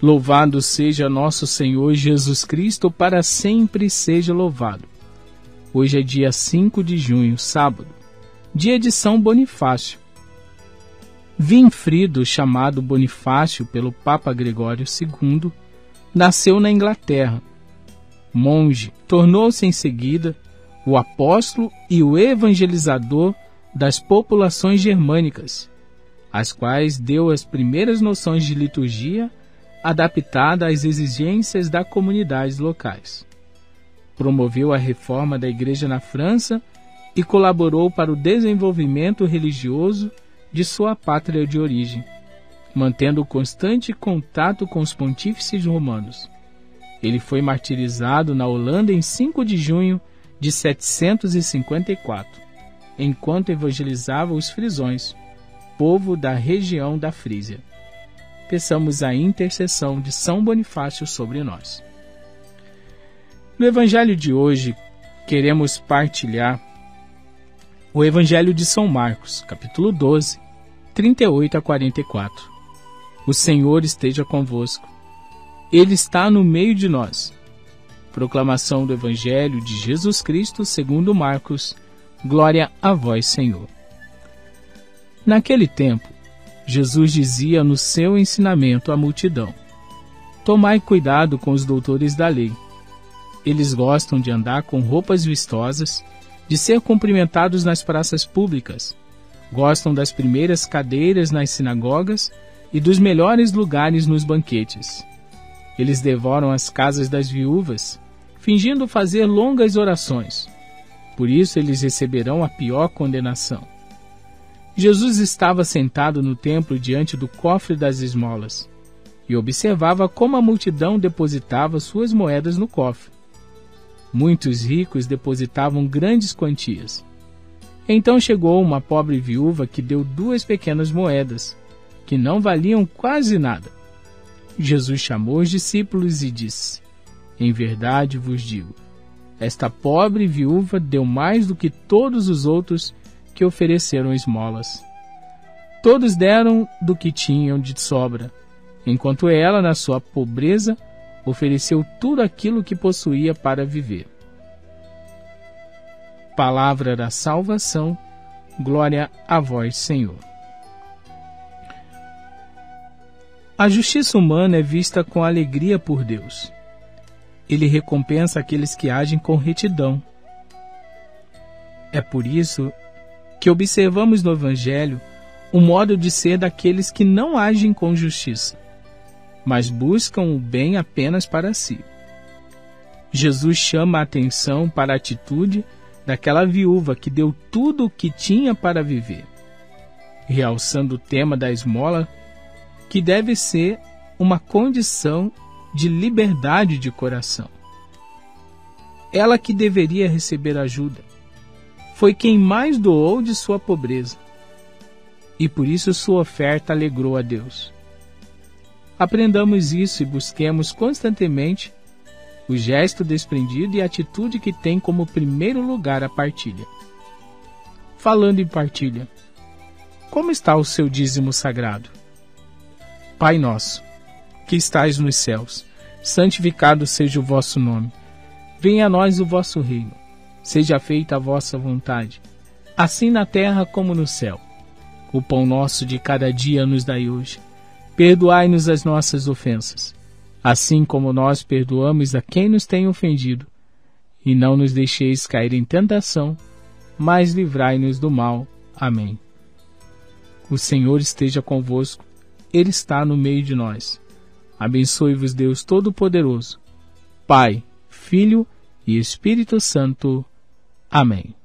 Louvado seja nosso Senhor Jesus Cristo, para sempre seja louvado. Hoje é dia 5 de junho, sábado, dia de São Bonifácio. Winfrido, chamado Bonifácio pelo Papa Gregório II, nasceu na Inglaterra. Monge, tornou-se em seguida o apóstolo e o evangelizador das populações germânicas, às quais deu as primeiras noções de liturgia adaptada às exigências das comunidades locais. Promoveu a reforma da Igreja na França e colaborou para o desenvolvimento religioso de sua pátria de origem, mantendo constante contato com os pontífices romanos. Ele foi martirizado na Holanda em 5 de junho de 754, enquanto evangelizava os frisões, povo da região da Frísia peçamos a intercessão de São Bonifácio sobre nós. No Evangelho de hoje, queremos partilhar o Evangelho de São Marcos, capítulo 12, 38 a 44. O Senhor esteja convosco. Ele está no meio de nós. Proclamação do Evangelho de Jesus Cristo segundo Marcos. Glória a vós, Senhor. Naquele tempo, Jesus dizia no seu ensinamento à multidão: Tomai cuidado com os doutores da lei. Eles gostam de andar com roupas vistosas, de ser cumprimentados nas praças públicas, gostam das primeiras cadeiras nas sinagogas e dos melhores lugares nos banquetes. Eles devoram as casas das viúvas, fingindo fazer longas orações. Por isso eles receberão a pior condenação. Jesus estava sentado no templo diante do cofre das esmolas e observava como a multidão depositava suas moedas no cofre. Muitos ricos depositavam grandes quantias. Então chegou uma pobre viúva que deu duas pequenas moedas, que não valiam quase nada. Jesus chamou os discípulos e disse: Em verdade vos digo, esta pobre viúva deu mais do que todos os outros que ofereceram esmolas. Todos deram do que tinham de sobra, enquanto ela, na sua pobreza, ofereceu tudo aquilo que possuía para viver. Palavra da salvação, glória a vós, Senhor. A justiça humana é vista com alegria por Deus. Ele recompensa aqueles que agem com retidão. É por isso que observamos no Evangelho o modo de ser daqueles que não agem com justiça, mas buscam o bem apenas para si. Jesus chama a atenção para a atitude daquela viúva que deu tudo o que tinha para viver, realçando o tema da esmola, que deve ser uma condição de liberdade de coração. Ela que deveria receber ajuda, foi quem mais doou de sua pobreza. E por isso sua oferta alegrou a Deus. Aprendamos isso e busquemos constantemente o gesto desprendido e a atitude que tem como primeiro lugar a partilha. Falando em partilha, como está o seu dízimo sagrado? Pai nosso, que estais nos céus, santificado seja o vosso nome. Venha a nós o vosso reino seja feita a vossa vontade, assim na terra como no céu. O pão nosso de cada dia nos dai hoje. Perdoai-nos as nossas ofensas, assim como nós perdoamos a quem nos tem ofendido. E não nos deixeis cair em tentação, mas livrai-nos do mal. Amém. O Senhor esteja convosco, Ele está no meio de nós. Abençoe-vos, Deus Todo-Poderoso, Pai, Filho e Espírito Santo. Amém.